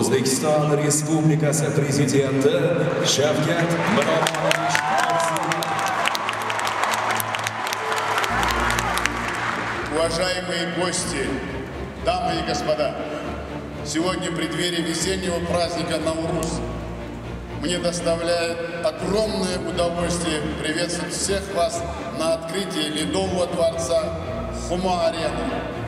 O'zbekiston Respublikasi Prezidenti Shavkat Miromonovich Уважаемые гости, дамы и господа, сегодня в преддверии весеннего праздника Наурус мне доставляет огромное удовольствие приветствовать всех вас на открытии Ледового дворца Хума-Арены.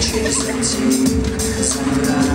chase empty, sunrise.